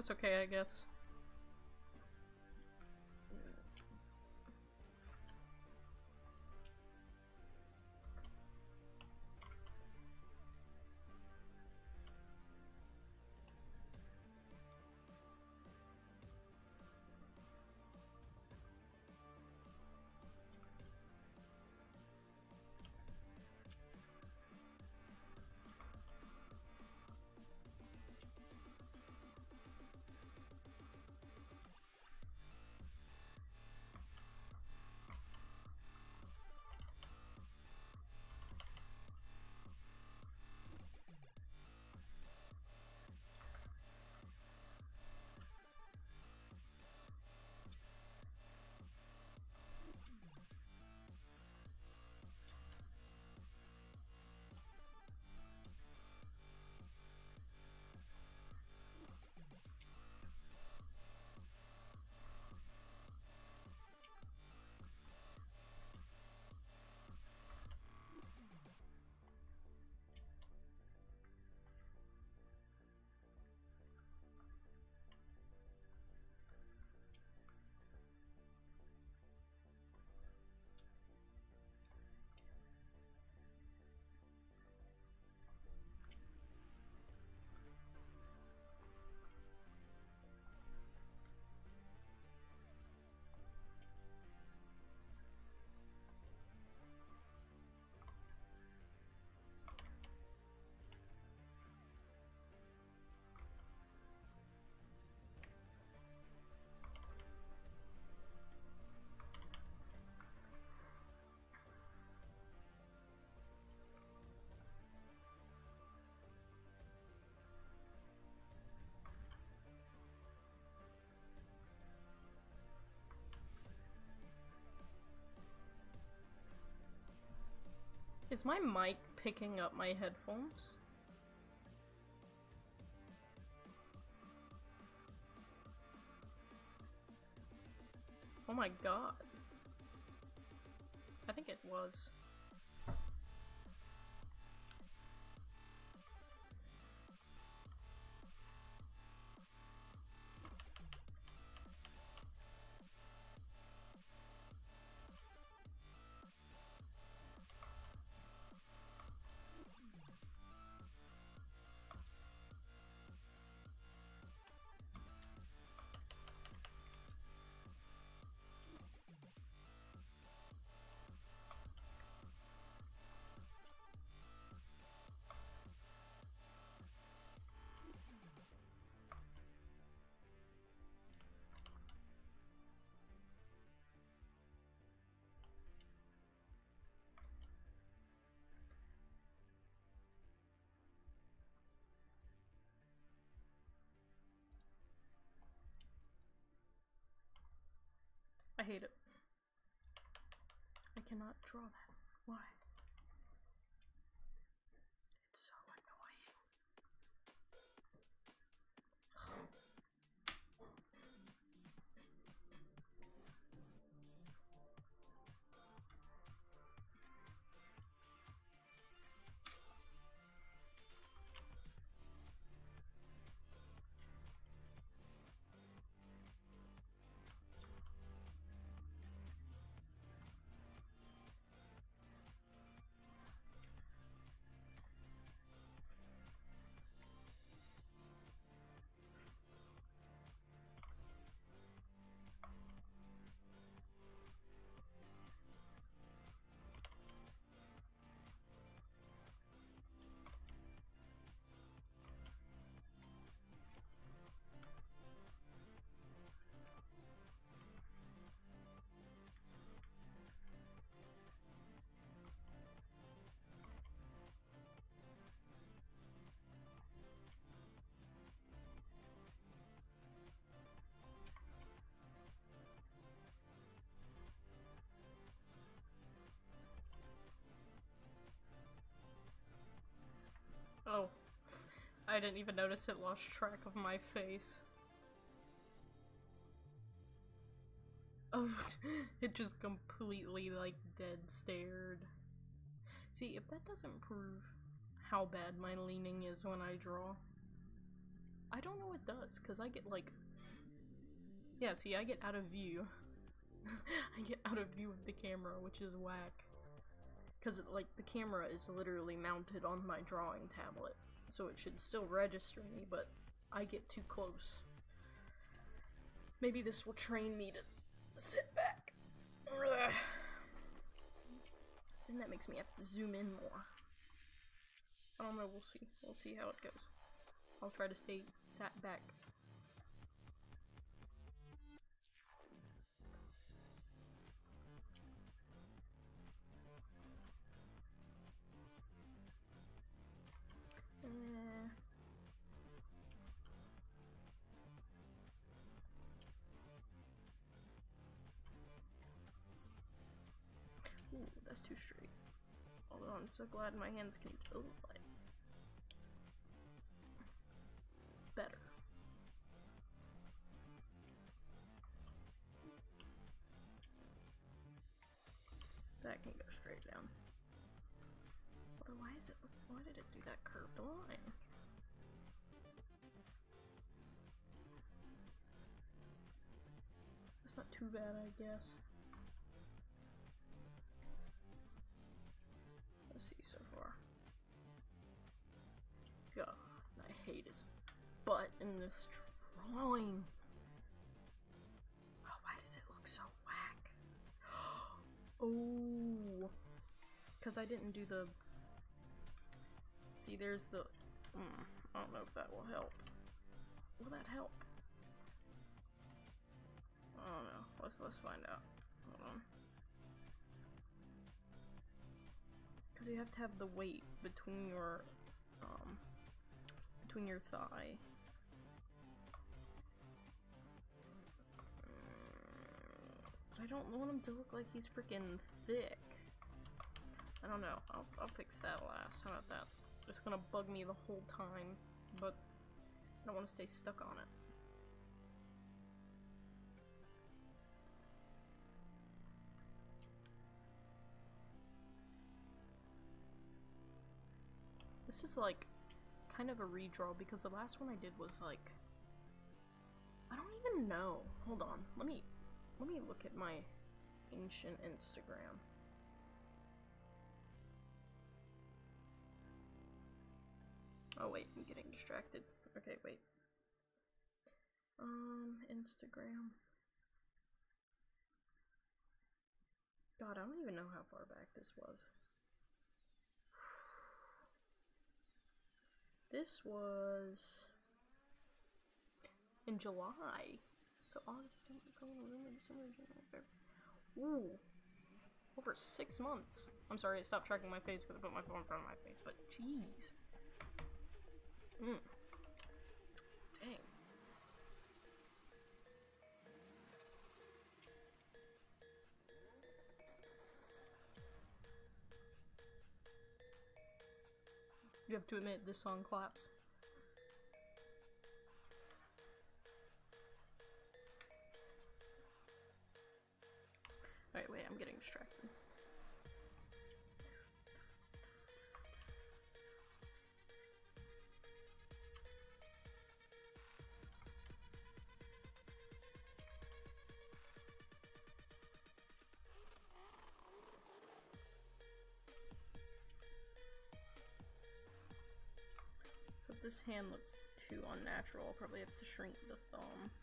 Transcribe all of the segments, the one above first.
That's okay, I guess. Is my mic picking up my headphones? Oh my god. I think it was. Hate it. I cannot draw that. Why? I didn't even notice it lost track of my face. Oh, it just completely, like, dead stared. See, if that doesn't prove how bad my leaning is when I draw, I don't know what does, because I get like. Yeah, see, I get out of view. I get out of view of the camera, which is whack. Because, like, the camera is literally mounted on my drawing tablet, so it should still register me, but I get too close. Maybe this will train me to sit back. Then that makes me have to zoom in more. I don't know, we'll see. We'll see how it goes. I'll try to stay sat back. That's too straight. Although I'm so glad my hands can build like better. That can go straight down. Although why is it why did it do that curved line? That's not too bad, I guess. See so far. God, I hate his butt in this drawing. Oh, why does it look so whack? oh, because I didn't do the. See, there's the. Mm, I don't know if that will help. Will that help? I don't know. Let's let's find out. Hold on. Because you have to have the weight between your um between your thigh. Mm, I don't want him to look like he's freaking thick. I don't know. I'll, I'll fix that last. How about that? It's gonna bug me the whole time, but I don't want to stay stuck on it. This is like kind of a redraw because the last one I did was like I don't even know. Hold on. Let me let me look at my ancient Instagram. Oh wait, I'm getting distracted. Okay, wait. Um, Instagram. God, I don't even know how far back this was. This was in July. So August. Ooh. Over six months. I'm sorry, I stopped tracking my face because I put my phone in front of my face, but jeez. Hmm. Have to admit, this song claps. Alright, wait, I'm getting distracted. This hand looks too unnatural, I'll probably have to shrink the thumb.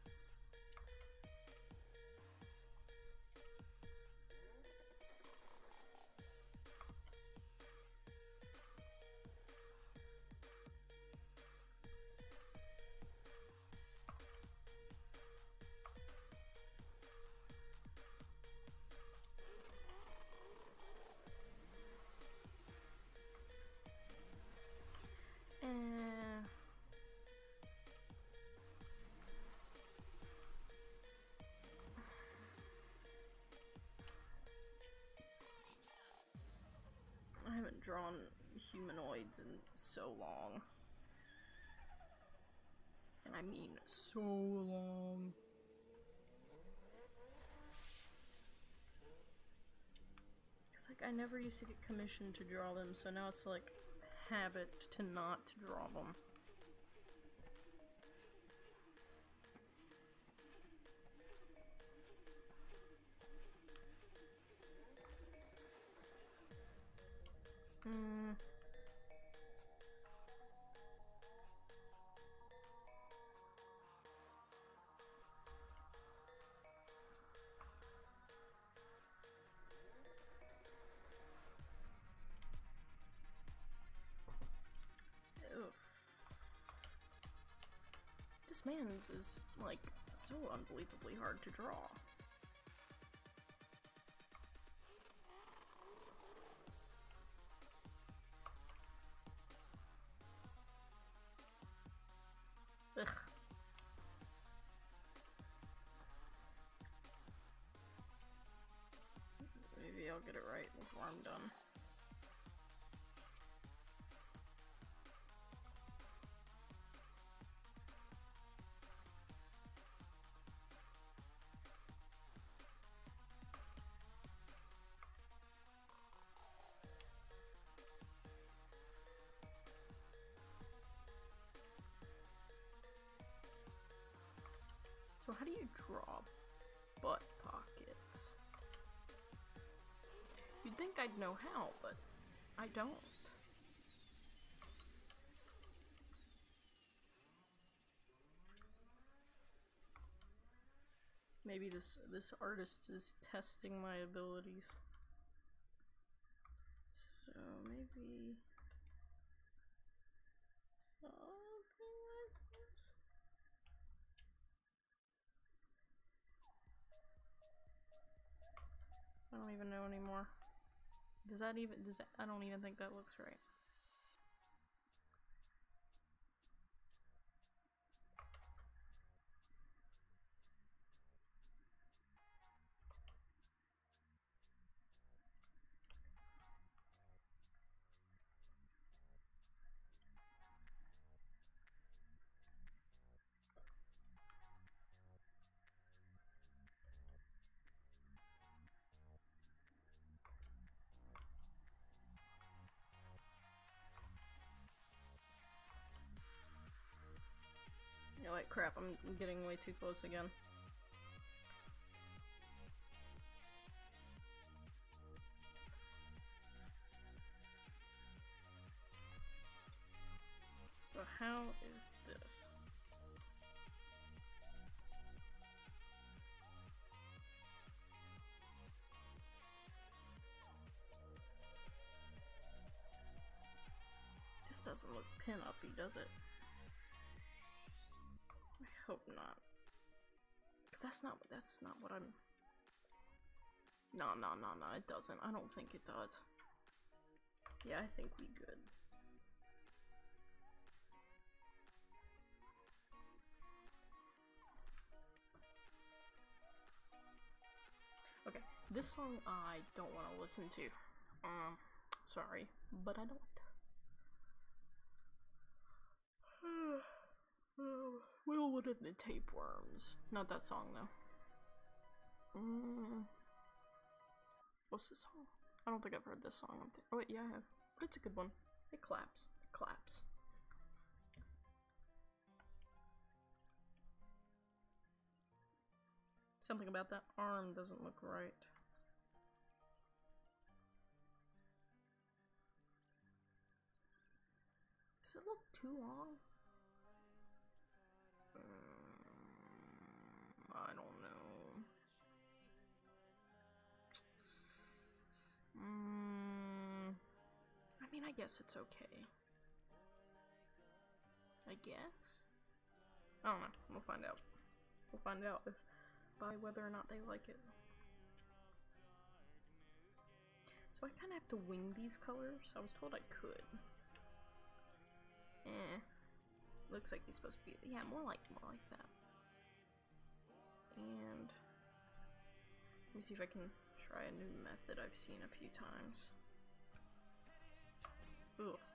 Drawn humanoids in so long. And I mean so long. It's like I never used to get commissioned to draw them, so now it's like habit to not draw them. Hmm. This man's is like so unbelievably hard to draw. Do you draw butt pockets? You'd think I'd know how, but I don't. Maybe this this artist is testing my abilities. So maybe something like this. I don't even know anymore. Does that even does that, I don't even think that looks right. I'm getting way too close again. So how is this? This doesn't look pin-uppy, does it? Hope not. Cause that's not that's not what I'm No no no no it doesn't. I don't think it does. Yeah, I think we good. Okay, this song I don't want to listen to. Um, sorry, but I don't. Oh, Will Wood and the Tapeworms. Not that song though. Mm. What's this song? I don't think I've heard this song. Oh wait, yeah, I have. But it's a good one. It claps. It claps. Something about that arm doesn't look right. Does it look too long? I guess it's okay. I guess? I don't know. We'll find out. We'll find out if by whether or not they like it. So I kind of have to wing these colors. I was told I could. Eh. This looks like he's supposed to be. Yeah, more like more like that. And let me see if I can try a new method I've seen a few times. Ugh.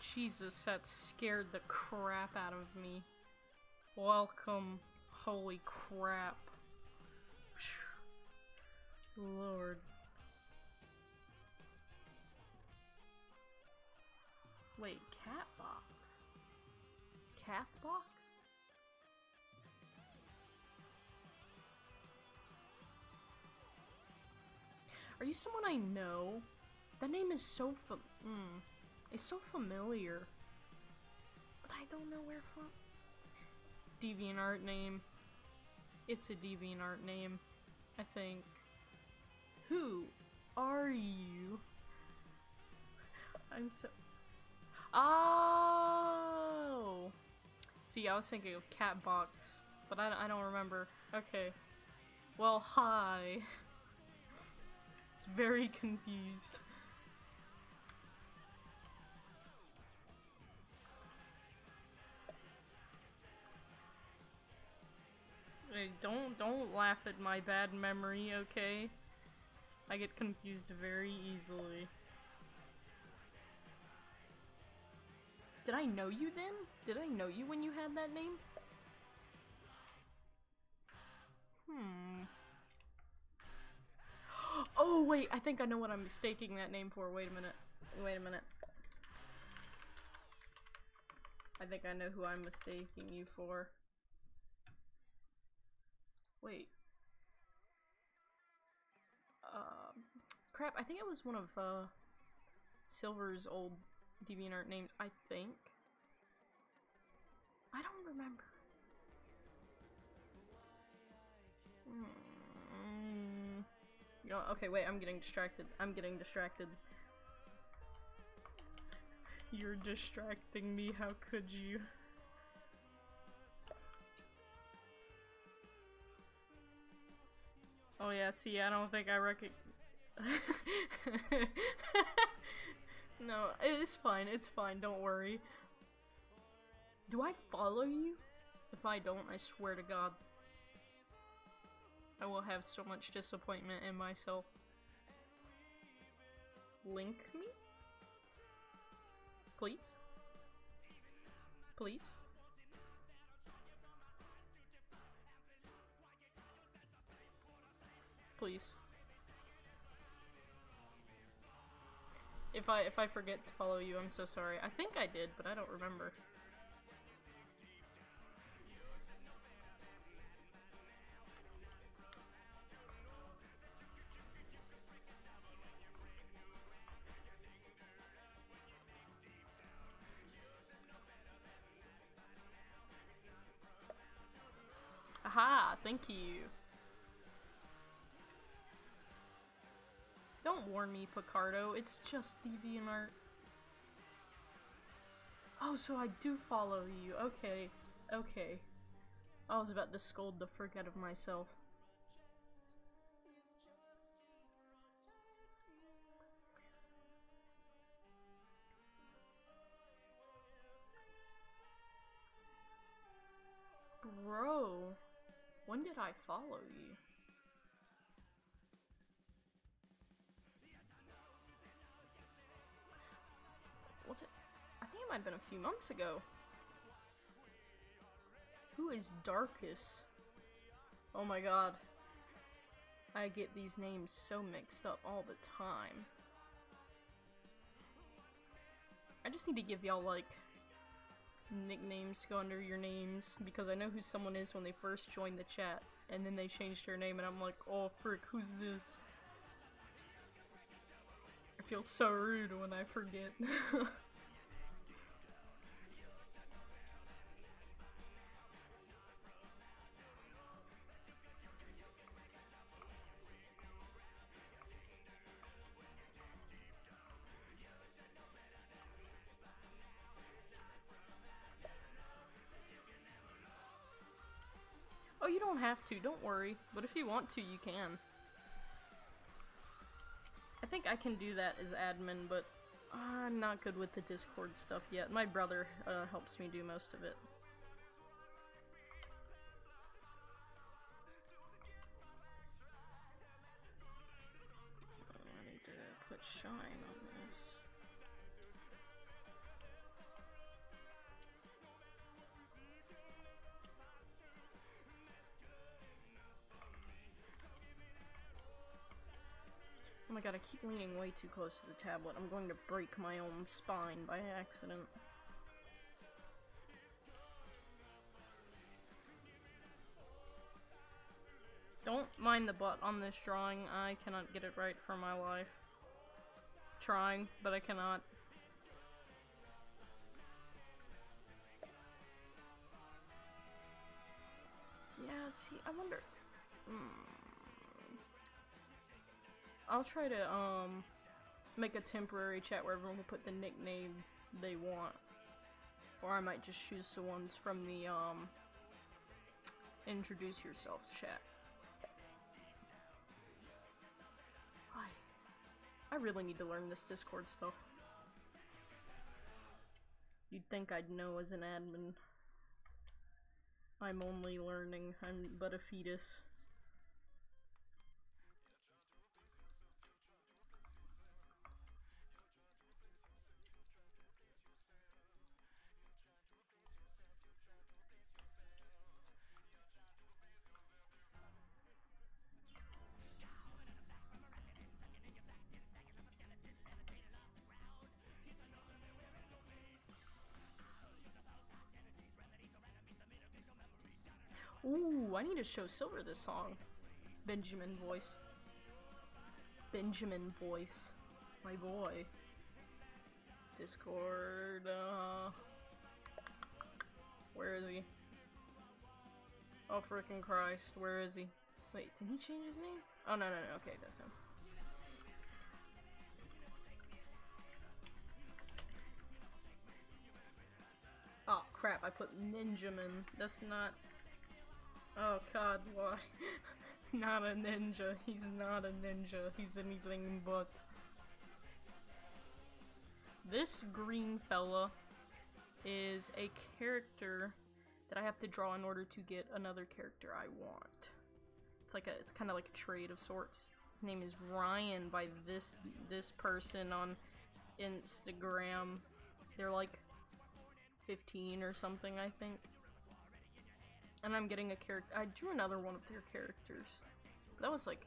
Jesus, that scared the crap out of me. Welcome. Holy crap. Lord. Wait, cat box? Cath box? Are you someone I know? That name is so fa- mm, It's so familiar. But I don't know where from. DeviantArt name. It's a DeviantArt name. I think. Who are you? I'm so- Oh! See, I was thinking of Catbox, but I, I don't remember. Okay. Well, hi. it's very confused. Hey, don't don't laugh at my bad memory, okay? I get confused very easily. Did I know you then? Did I know you when you had that name? Hmm. Oh, wait, I think I know what I'm mistaking that name for. Wait a minute. Wait a minute. I think I know who I'm mistaking you for. Wait. Um, crap, I think it was one of, uh, Silver's old DeviantArt names, I think. I don't remember. Mm. Okay, wait, I'm getting distracted. I'm getting distracted. You're distracting me, how could you? Oh yeah, see, I don't think I recognize. no, it's fine, it's fine, don't worry. Do I follow you? If I don't, I swear to god. I will have so much disappointment in myself. Link me? Please? Please? Please. If I if I forget to follow you, I'm so sorry. I think I did, but I don't remember. Aha, thank you. Don't warn me, Picardo. It's just DeviantArt. Oh, so I do follow you. Okay. Okay. I was about to scold the frick out of myself. Bro, when did I follow you? Might have been a few months ago. Who is Darkus? Oh my god. I get these names so mixed up all the time. I just need to give y'all like nicknames to go under your names because I know who someone is when they first joined the chat and then they changed their name and I'm like, oh frick, who's this? I feel so rude when I forget. have to, don't worry. But if you want to, you can. I think I can do that as admin, but I'm not good with the Discord stuff yet. My brother uh, helps me do most of it. I need to put shine on god, I keep leaning way too close to the tablet. I'm going to break my own spine by accident. Don't mind the butt on this drawing. I cannot get it right for my life. Trying, but I cannot. Yeah, see, I wonder... Hmm. I'll try to, um, make a temporary chat where everyone can put the nickname they want. Or I might just choose the ones from the, um, introduce yourself chat. I, I really need to learn this Discord stuff. You'd think I'd know as an admin. I'm only learning, I'm but a fetus. I need to show Silver this song. Benjamin voice. Benjamin voice. My boy. Discord, uh... Where is he? Oh, freaking Christ, where is he? Wait, did he change his name? Oh, no, no, no, okay, that's him. Oh, crap, I put Ninjaman. That's not... Oh god, why? not a ninja. He's not a ninja. He's anything but. This green fella is a character that I have to draw in order to get another character I want. It's like a, it's kind of like a trade of sorts. His name is Ryan by this this person on Instagram. They're like 15 or something, I think. And I'm getting a character. I drew another one of their characters. That was like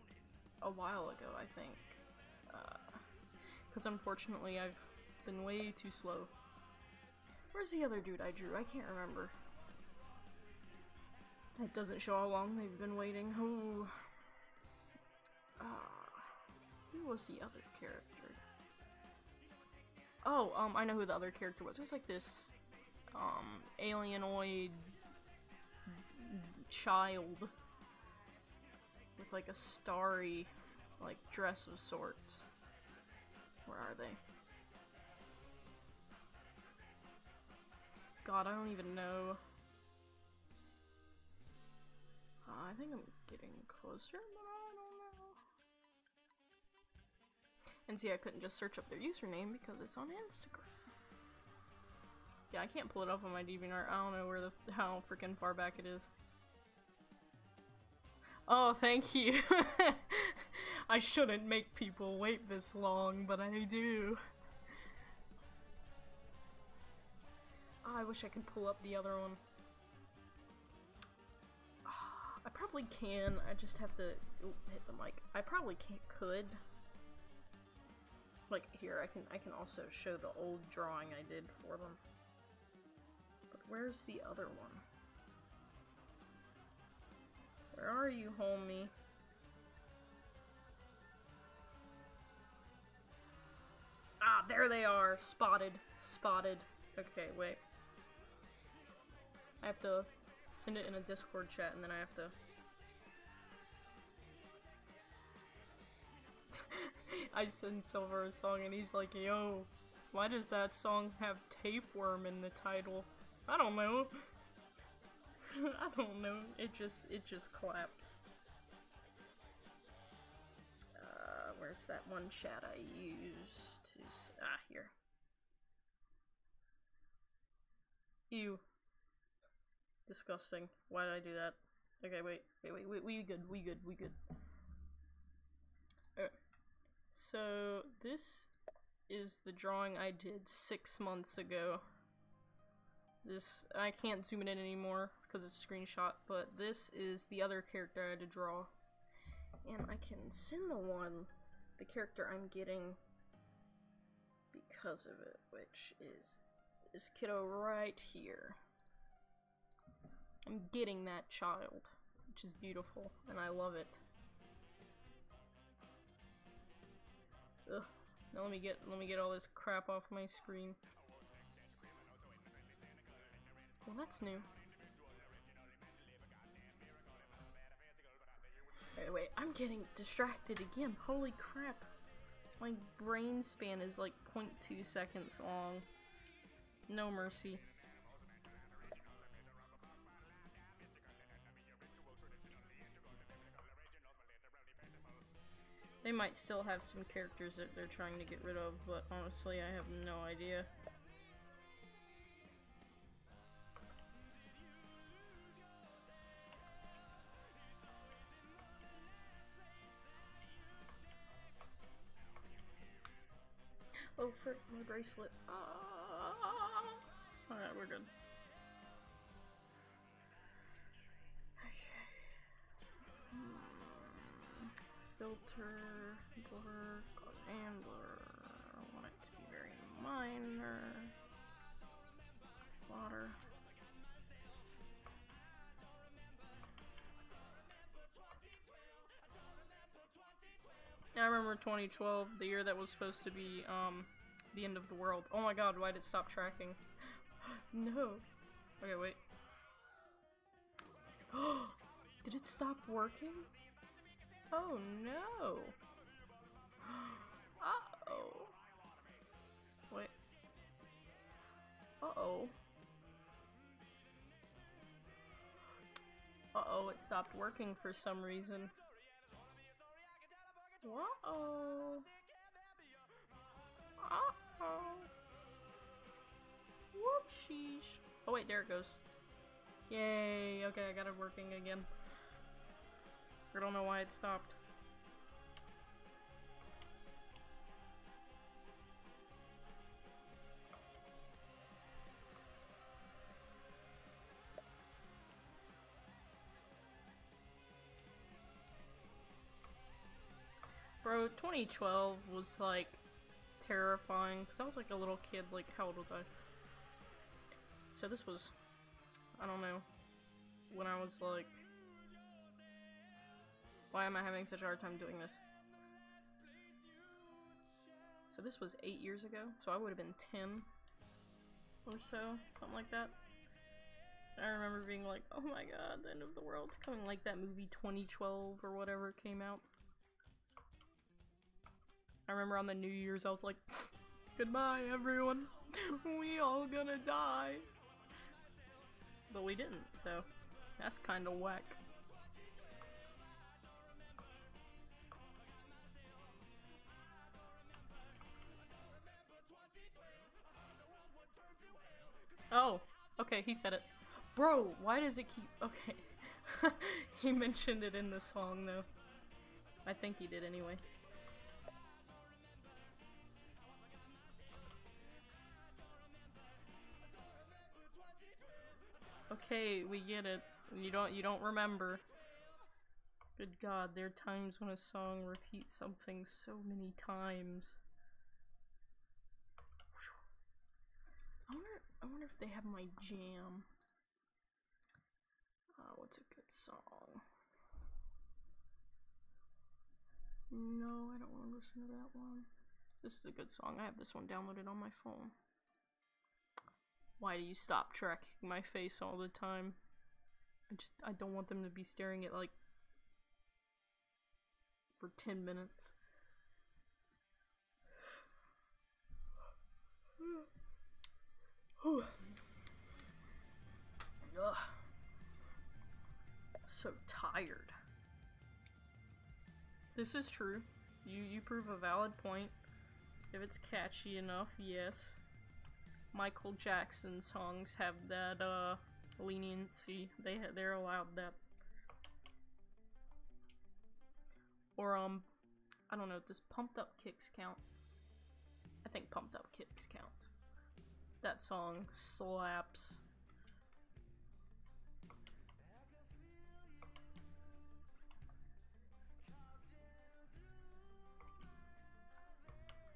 a while ago, I think. Because uh, unfortunately, I've been way too slow. Where's the other dude I drew? I can't remember. That doesn't show how long they've been waiting. Who? Uh, who was the other character? Oh, um, I know who the other character was. It was like this, um, alienoid child with like a starry like dress of sorts. Where are they? God, I don't even know. Uh, I think I'm getting closer, but I don't know. And see, I couldn't just search up their username because it's on Instagram. Yeah, I can't pull it up on my DeviantArt. I don't know where the how freaking far back it is. Oh, thank you. I shouldn't make people wait this long, but I do. Oh, I wish I could pull up the other one. Ah, I probably can, I just have to ooh, hit the mic. I probably can't, could. Like, here, I can I can also show the old drawing I did for them. But where's the other one? Where are you, homie? Ah, there they are. Spotted. Spotted. Okay, wait. I have to send it in a Discord chat and then I have to... I send Silver a song and he's like, yo, why does that song have tapeworm in the title? I don't know. I don't know. It just it just collapsed. Uh, where's that one chat I used? To ah, here. Ew. Disgusting. Why did I do that? Okay, wait, wait, wait, wait. We good. We good. We good. Okay. So this is the drawing I did six months ago. This, I can't zoom it in anymore because it's a screenshot, but this is the other character I had to draw. And I can send the one the character I'm getting because of it, which is this kiddo right here. I'm getting that child, which is beautiful, and I love it. Ugh. Now let me get let me get all this crap off my screen. Well, that's new. Wait, wait, I'm getting distracted again. Holy crap. My brain span is like 0.2 seconds long. No mercy. They might still have some characters that they're trying to get rid of, but honestly, I have no idea. Oh, frick, my bracelet. Ah. Alright, we're good. Okay. Hmm. Filter, blur, and blur. I want it to be very minor. Water. I remember 2012, the year that was supposed to be, um, the end of the world. Oh my god, why did it stop tracking? no. Okay, wait. did it stop working? Oh no. Uh-oh. Wait. Uh-oh. Uh-oh, it stopped working for some reason. Uh-oh. Uh-oh. Whoopsies. Oh wait, there it goes. Yay, okay, I got it working again. I don't know why it stopped. Bro, 2012 was like terrifying because I was like a little kid. Like, how old was I? So this was, I don't know, when I was like, why am I having such a hard time doing this? So this was eight years ago, so I would have been 10 or so, something like that. I remember being like, oh my god, the end of the world's coming, like that movie 2012 or whatever came out. I remember on the New Year's I was like, goodbye everyone, we all gonna die. But we didn't, so that's kinda whack. Oh, okay, he said it. Bro, why does it keep- okay. he mentioned it in the song though. I think he did anyway. Okay, we get it. You don't you don't remember. Good god, there are times when a song repeats something so many times. I wonder I wonder if they have my jam. Uh, what's a good song? No, I don't want to listen to that one. This is a good song. I have this one downloaded on my phone. Why do you stop tracking my face all the time? I just I don't want them to be staring at like for 10 minutes. Ugh. So tired. This is true. You you prove a valid point. If it's catchy enough, yes. Michael Jackson songs have that uh leniency. They they're allowed that. Or um I don't know, does Pumped Up Kicks count? I think Pumped Up Kicks counts. That song slaps.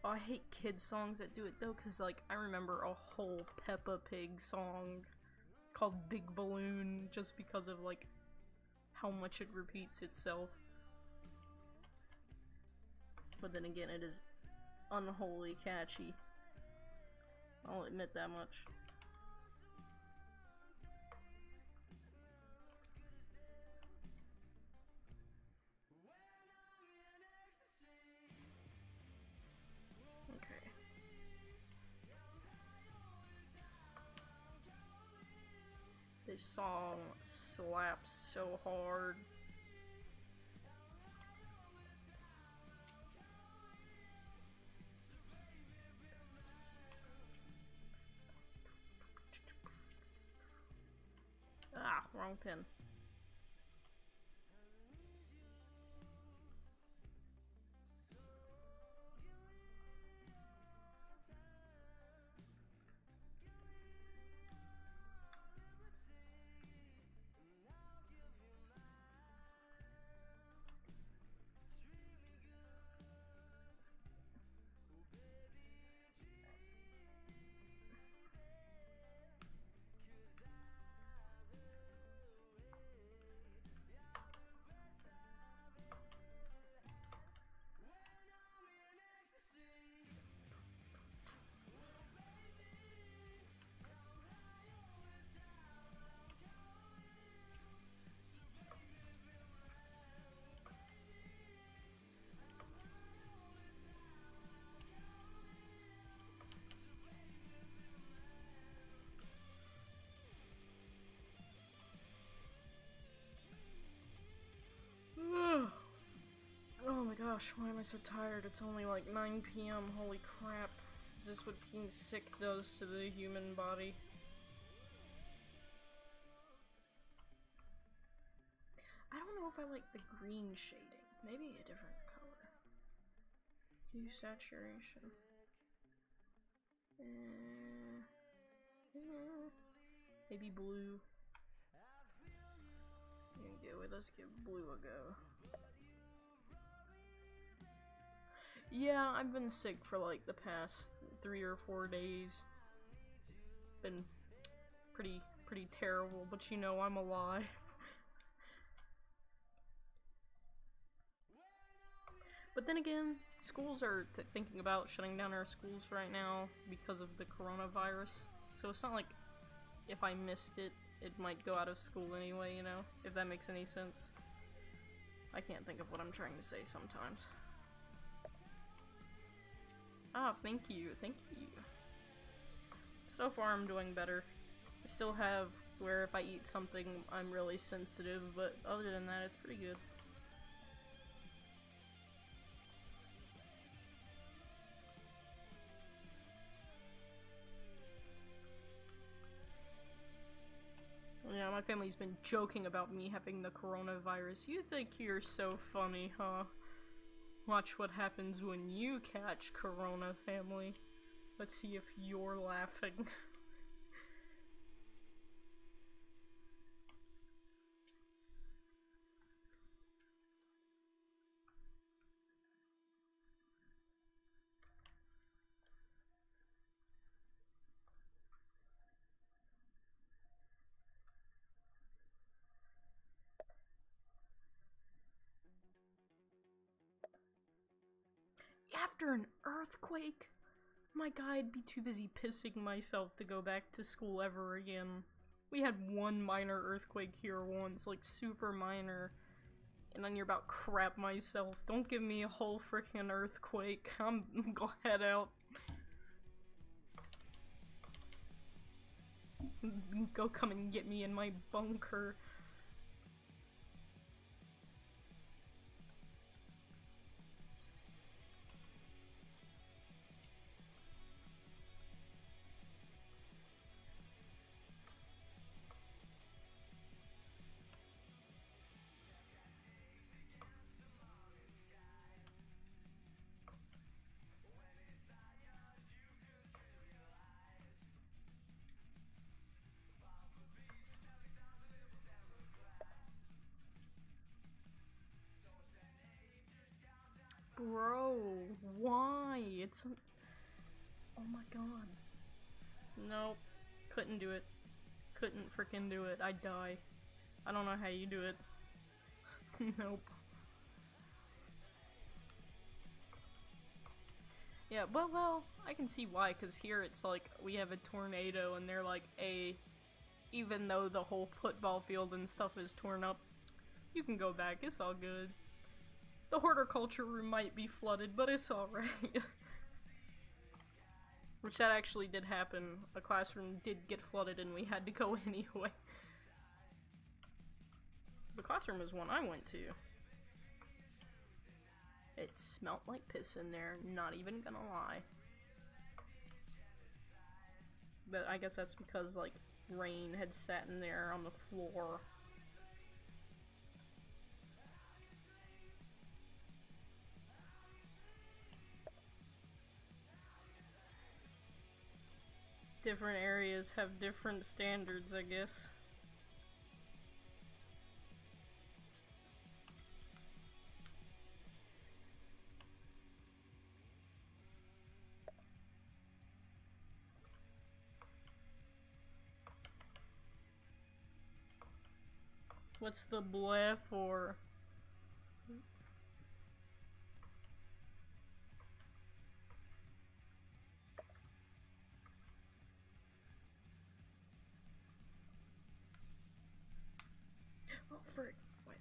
Oh, I hate kid songs that do it though, cause like I remember a whole Peppa Pig song called Big Balloon just because of like how much it repeats itself. But then again, it is unholy catchy. I'll admit that much. Song slaps so hard. Ah, wrong pin. Gosh, why am I so tired? It's only like 9 p.m. Holy crap. Is this what being sick does to the human body? I don't know if I like the green shading. Maybe a different color. Hue saturation. Uh, uh, maybe blue. Yeah, let's give blue a go. Yeah, I've been sick for like the past three or four days. Been pretty, pretty terrible, but you know, I'm alive. but then again, schools are th thinking about shutting down our schools right now because of the coronavirus. So it's not like if I missed it, it might go out of school anyway, you know? If that makes any sense. I can't think of what I'm trying to say sometimes. Ah, thank you, thank you. So far I'm doing better. I still have where if I eat something I'm really sensitive, but other than that it's pretty good. Yeah, my family's been joking about me having the coronavirus. You think you're so funny, huh? Watch what happens when you catch corona, family. Let's see if you're laughing. After an earthquake? My I'd be too busy pissing myself to go back to school ever again. We had one minor earthquake here once, like super minor. And I near about crap myself. Don't give me a whole freaking earthquake. I'm gonna head out. Go come and get me in my bunker. Why? It's. Oh my god. Nope. Couldn't do it. Couldn't freaking do it. I'd die. I don't know how you do it. nope. Yeah, well, well, I can see why, because here it's like we have a tornado and they're like, a, even though the whole football field and stuff is torn up, you can go back, it's all good. The horticulture room might be flooded, but it's alright. Which that actually did happen. A classroom did get flooded and we had to go anyway. The classroom is one I went to. It smelt like piss in there, not even gonna lie. But I guess that's because, like, rain had sat in there on the floor. Different areas have different standards, I guess. What's the bleh for?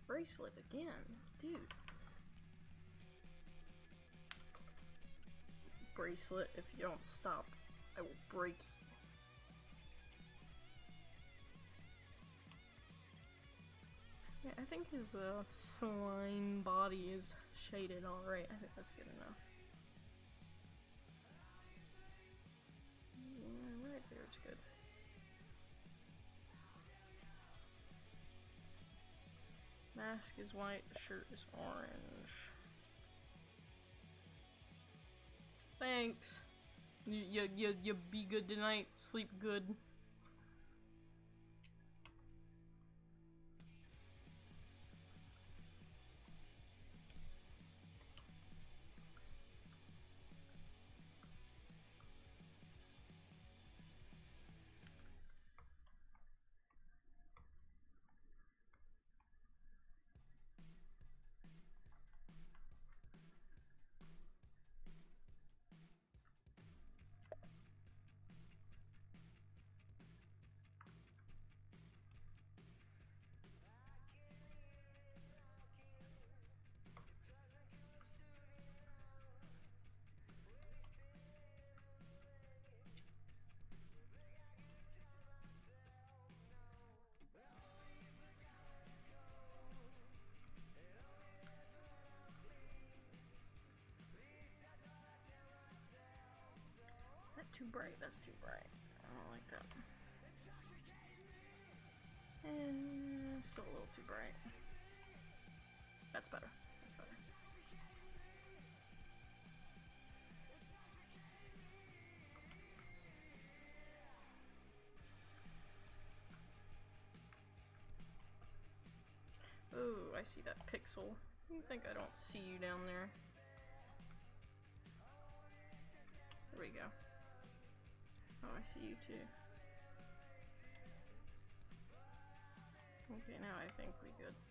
Bracelet again. Dude. Bracelet, if you don't stop, I will break you. Yeah, I think his uh, slime body is shaded alright. I think that's good enough. Yeah, right there it's good. Mask is white, shirt is orange. Thanks. You, you, you, you be good tonight. Sleep good. Bright? That's too bright. I don't like that. And still a little too bright. That's better. That's better. Oh, I see that pixel. You think I don't see you down there? There we go. Oh, I see you too. Okay, now I think we're good.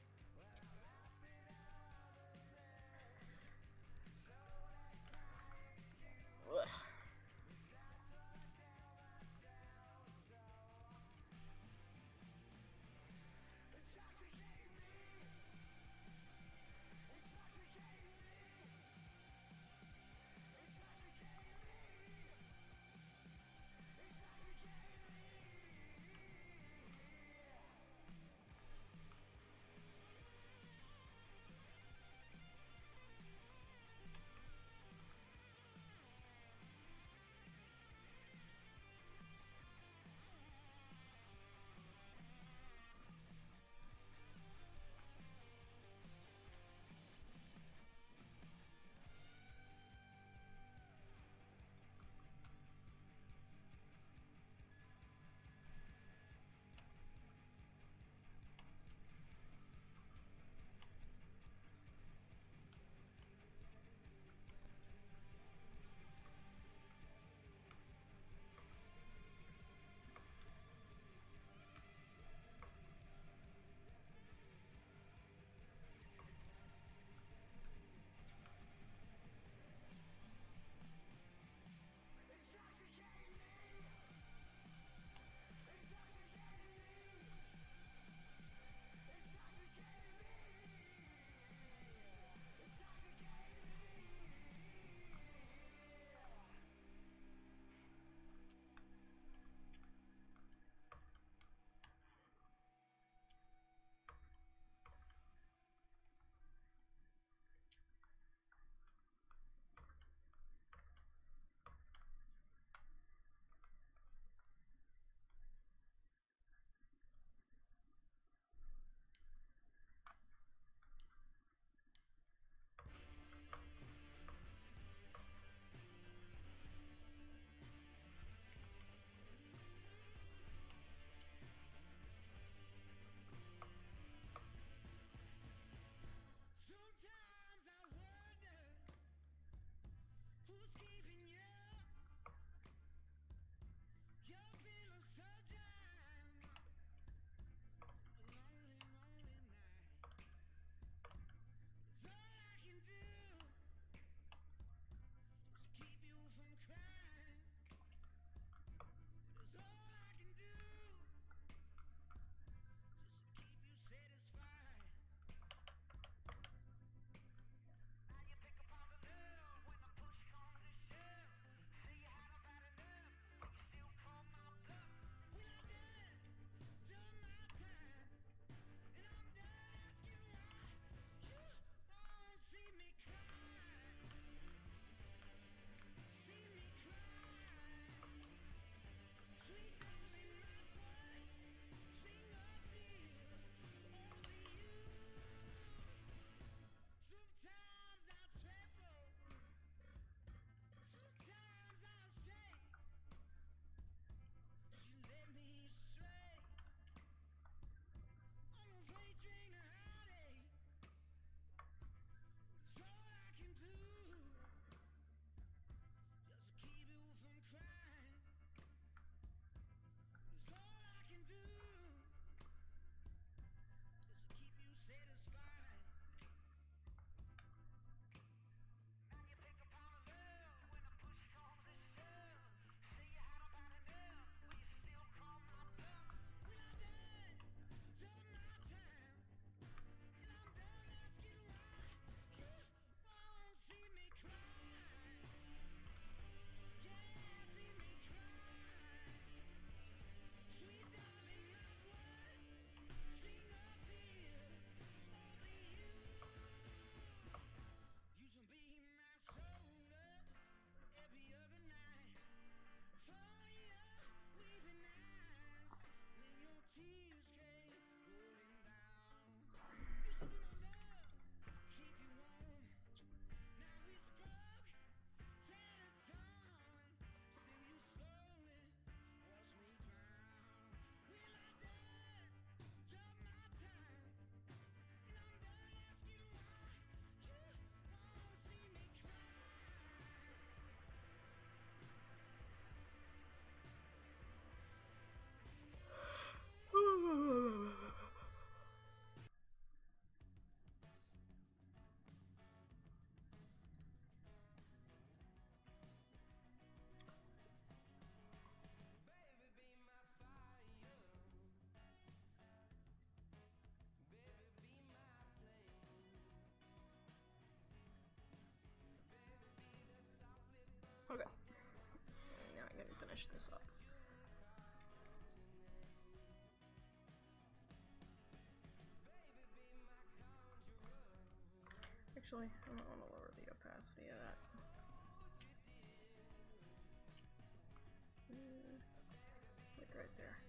Okay. Now I gotta finish this up. Actually, I don't want to lower the opacity of that. Mm, like right there.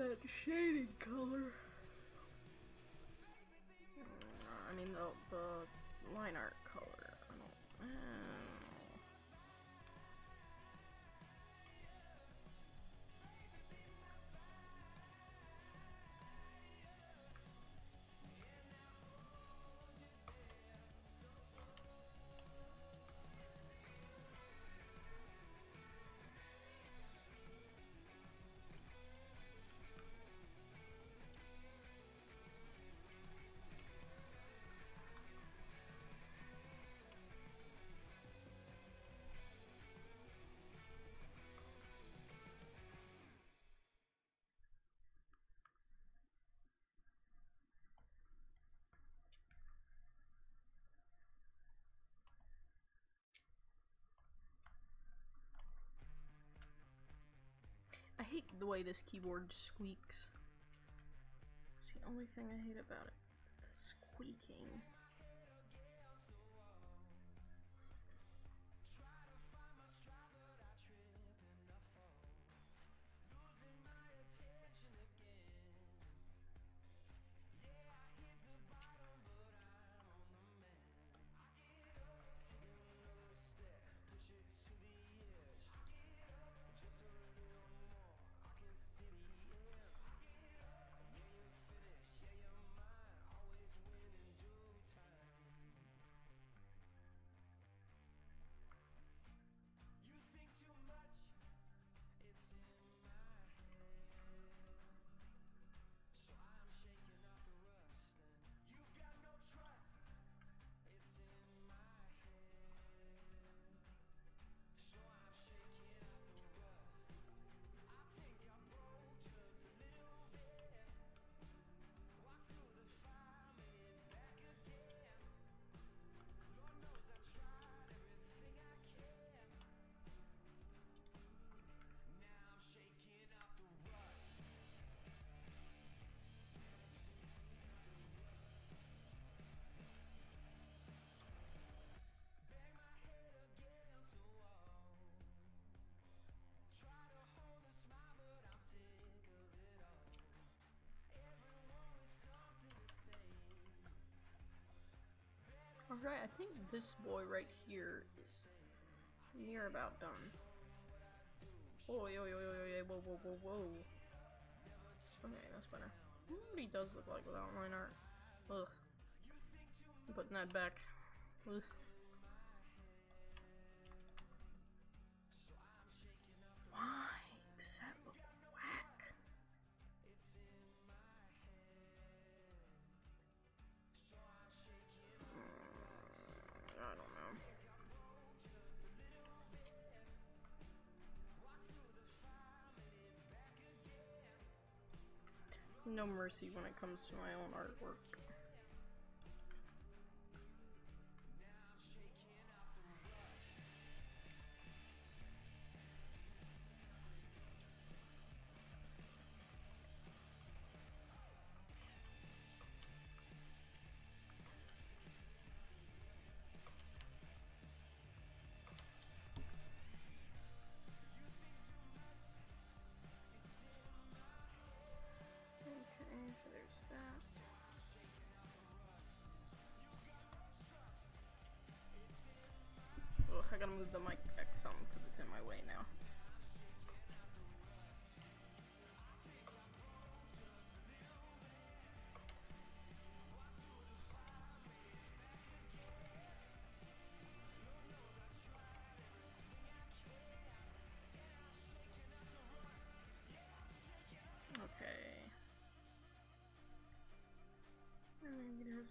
That shading color. I mean the the line art color. I don't. I I hate the way this keyboard squeaks. It's the only thing I hate about it. it. Is the squeaking. Alright, I think this boy right here is near about done. Oh, yo, yo, yo, yo, whoa, whoa, whoa, whoa. Okay, that's better. He does look like without line art. Ugh. I'm putting that back. Ugh. No mercy when it comes to my own artwork. That. Ugh, I gotta move the mic back some because it's in my way now.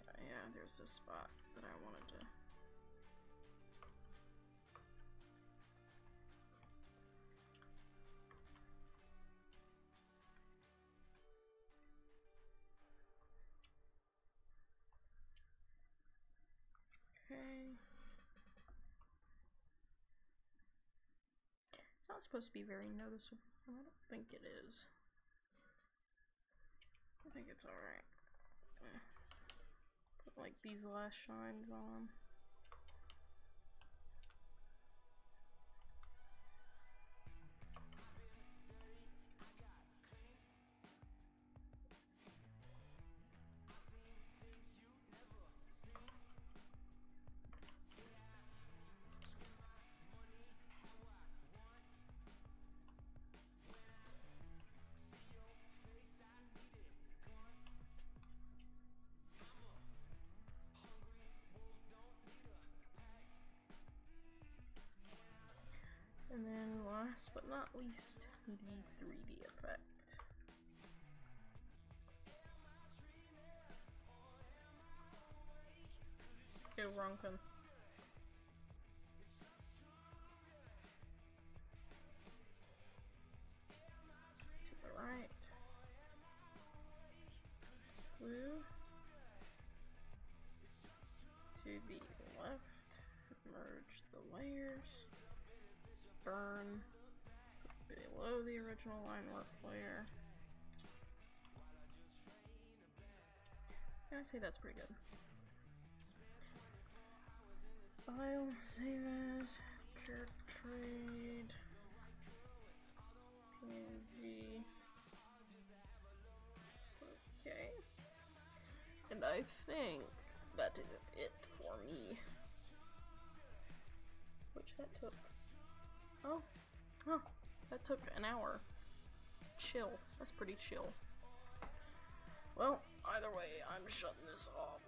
Maybe yeah, there's a spot that I wanted to. Okay. It's not supposed to be very noticeable. I don't think it is. I think it's alright. Eh. Like these last shines on. And last but not least, the 3D effect. Ew, wrong pen. To the right. Blue. To the left. Merge the layers burn below the original line work layer. Yeah, I say that's pretty good. File, save as, character trade, PNG. Okay. And I think that is it for me. Which that took Oh, huh. That took an hour. Chill. That's pretty chill. Well, either way, I'm shutting this off.